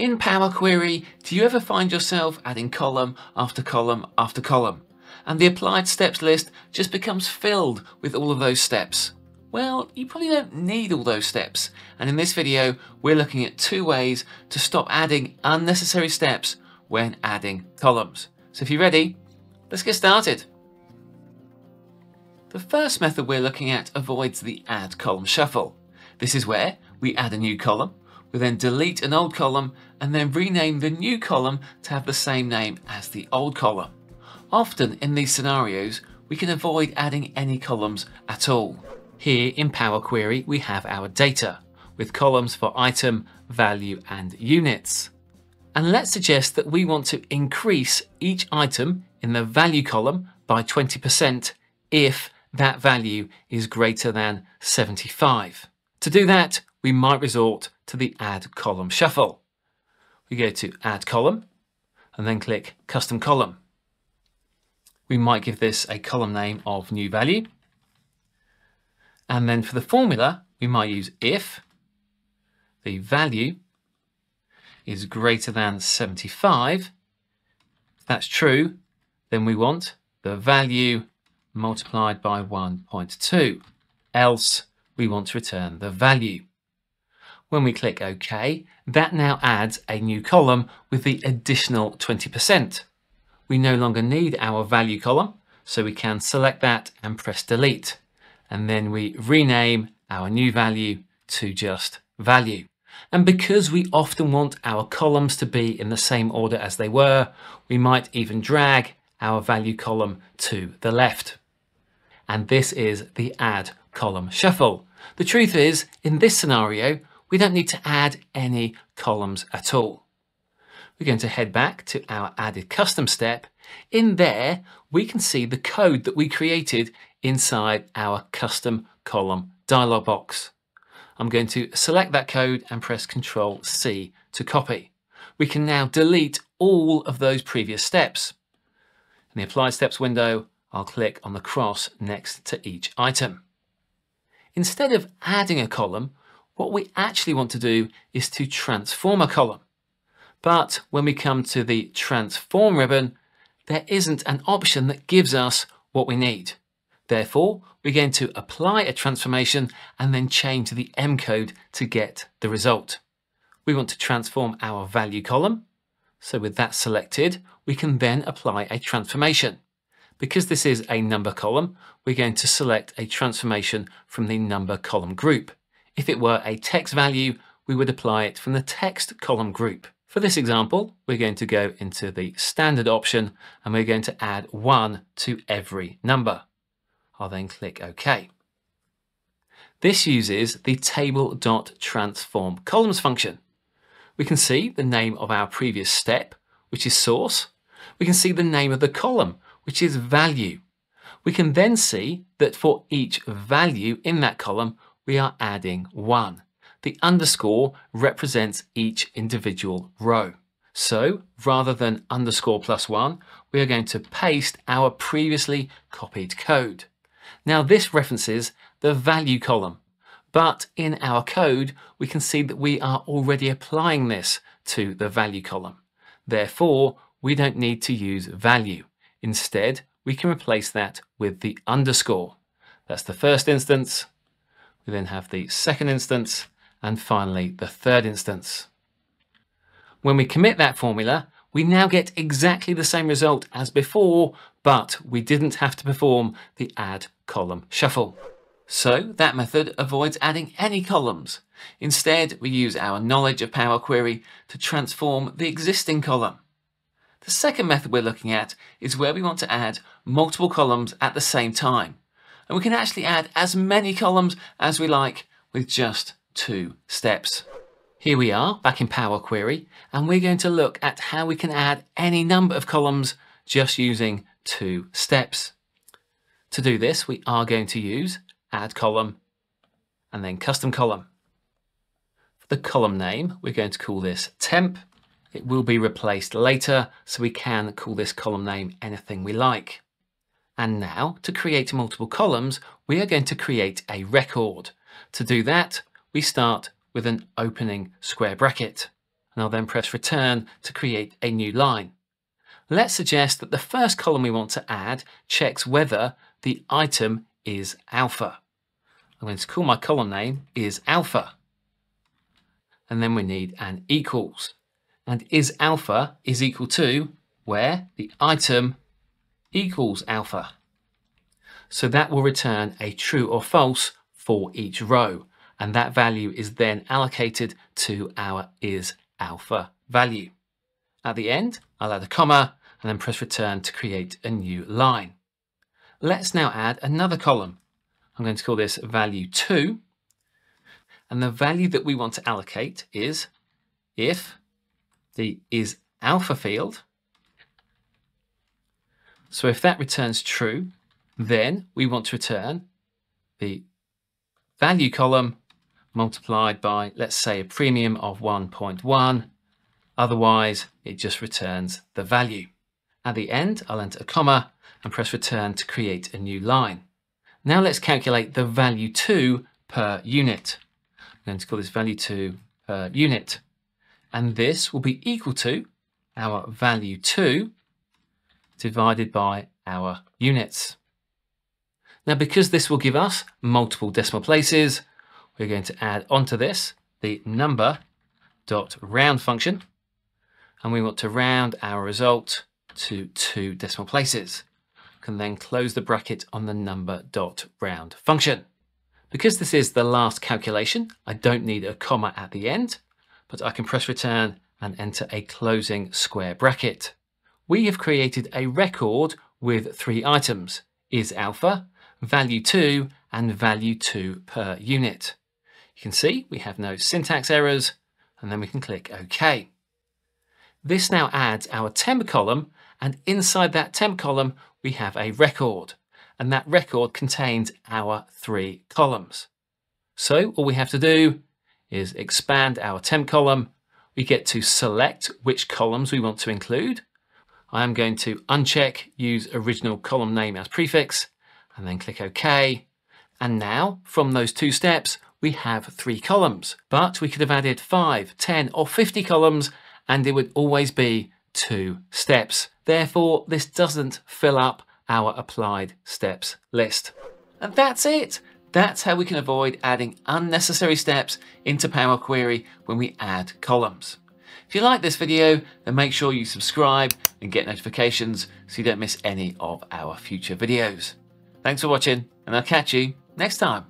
In Power Query, do you ever find yourself adding column after column after column? And the applied steps list just becomes filled with all of those steps. Well, you probably don't need all those steps. And in this video, we're looking at two ways to stop adding unnecessary steps when adding columns. So if you're ready, let's get started. The first method we're looking at avoids the add column shuffle. This is where we add a new column, we then delete an old column and then rename the new column to have the same name as the old column. Often in these scenarios, we can avoid adding any columns at all. Here in Power Query, we have our data with columns for item, value and units. And let's suggest that we want to increase each item in the value column by 20% if that value is greater than 75. To do that, we might resort to the Add Column Shuffle. We go to Add Column and then click Custom Column. We might give this a column name of new value. And then for the formula, we might use if the value is greater than 75. If that's true, then we want the value multiplied by 1.2. Else, we want to return the value. When we click OK, that now adds a new column with the additional 20%. We no longer need our value column, so we can select that and press delete. And then we rename our new value to just value. And because we often want our columns to be in the same order as they were, we might even drag our value column to the left. And this is the add column shuffle. The truth is, in this scenario, we don't need to add any columns at all. We're going to head back to our added custom step. In there, we can see the code that we created inside our custom column dialog box. I'm going to select that code and press Ctrl C to copy. We can now delete all of those previous steps. In the Applied Steps window, I'll click on the cross next to each item. Instead of adding a column, what we actually want to do is to transform a column. But when we come to the transform ribbon, there isn't an option that gives us what we need. Therefore, we're going to apply a transformation and then change the M code to get the result. We want to transform our value column. So with that selected, we can then apply a transformation. Because this is a number column, we're going to select a transformation from the number column group. If it were a text value, we would apply it from the text column group. For this example, we're going to go into the standard option and we're going to add one to every number. I'll then click OK. This uses the table.transform columns function. We can see the name of our previous step, which is source. We can see the name of the column, which is value. We can then see that for each value in that column, we are adding one. The underscore represents each individual row. So rather than underscore plus one, we are going to paste our previously copied code. Now this references the value column, but in our code, we can see that we are already applying this to the value column. Therefore, we don't need to use value. Instead, we can replace that with the underscore. That's the first instance. We then have the second instance and finally the third instance. When we commit that formula, we now get exactly the same result as before, but we didn't have to perform the add column shuffle. So that method avoids adding any columns. Instead, we use our knowledge of Power Query to transform the existing column. The second method we're looking at is where we want to add multiple columns at the same time. And we can actually add as many columns as we like with just two steps. Here we are back in Power Query, and we're going to look at how we can add any number of columns just using two steps. To do this, we are going to use Add Column and then Custom Column. For the column name, we're going to call this Temp it will be replaced later, so we can call this column name anything we like. And now, to create multiple columns, we are going to create a record. To do that, we start with an opening square bracket. and I'll then press return to create a new line. Let's suggest that the first column we want to add checks whether the item is alpha. I'm going to call my column name is alpha. And then we need an equals. And is alpha is equal to where the item equals alpha. So that will return a true or false for each row. And that value is then allocated to our is alpha value. At the end, I'll add a comma and then press return to create a new line. Let's now add another column. I'm going to call this value 2. And the value that we want to allocate is if the is alpha field. So if that returns true, then we want to return the value column multiplied by, let's say, a premium of 1.1. Otherwise, it just returns the value. At the end, I'll enter a comma and press return to create a new line. Now let's calculate the value 2 per unit. I'm going to call this value 2 per unit. And this will be equal to our value 2 divided by our units. Now, because this will give us multiple decimal places, we're going to add onto this the number dot round function. And we want to round our result to two decimal places. Can then close the bracket on the number dot round function. Because this is the last calculation, I don't need a comma at the end, but I can press return and enter a closing square bracket. We have created a record with three items, is alpha, value 2, and value 2 per unit. You can see we have no syntax errors, and then we can click OK. This now adds our temp column, and inside that temp column, we have a record, and that record contains our three columns. So all we have to do is expand our temp column. We get to select which columns we want to include. I am going to uncheck use original column name as prefix and then click OK. And now from those two steps, we have three columns, but we could have added five, 10 or 50 columns and it would always be two steps. Therefore, this doesn't fill up our applied steps list. And that's it. That's how we can avoid adding unnecessary steps into Power Query when we add columns. If you like this video, then make sure you subscribe and get notifications so you don't miss any of our future videos. Thanks for watching, and I'll catch you next time.